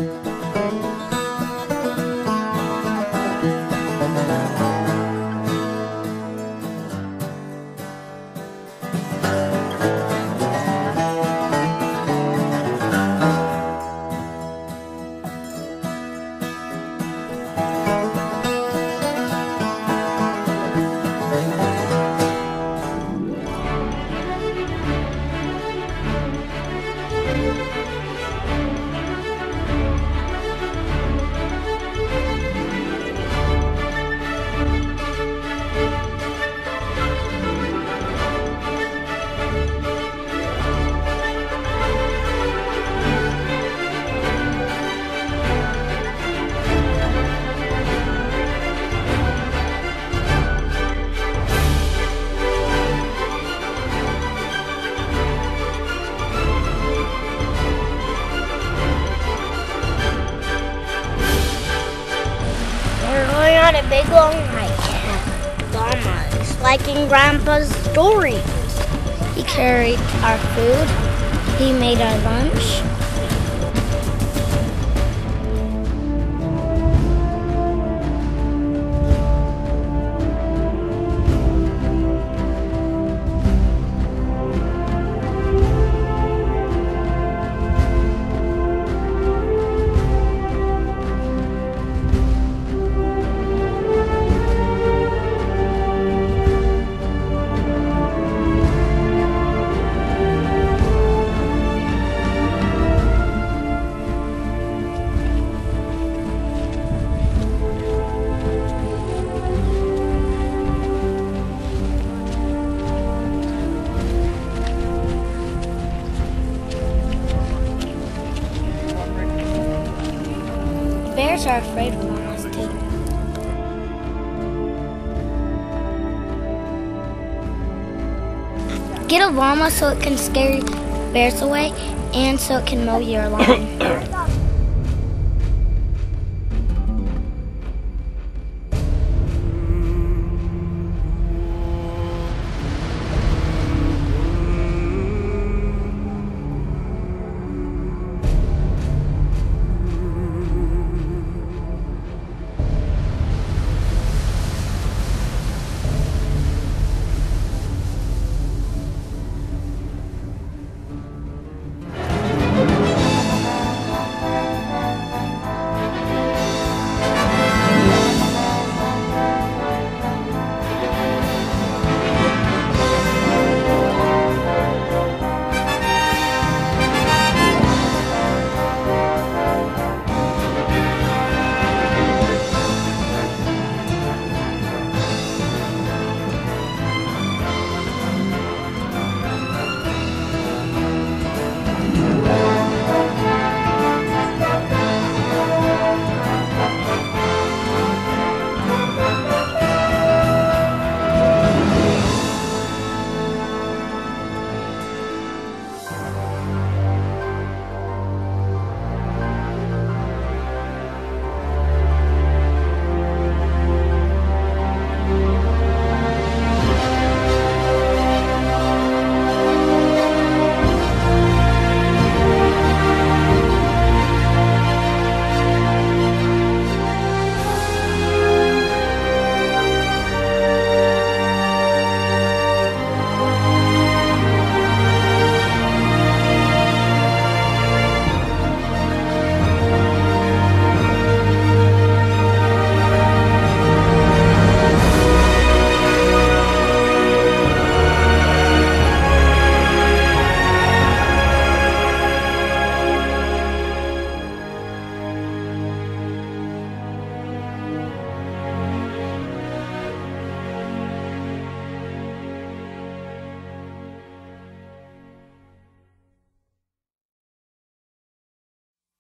We're big long hike. Llama is liking Grandpa's stories. He carried our food. He made our lunch. Bears are afraid of llamas too. Get a llama so it can scare bears away and so it can mow your lawn.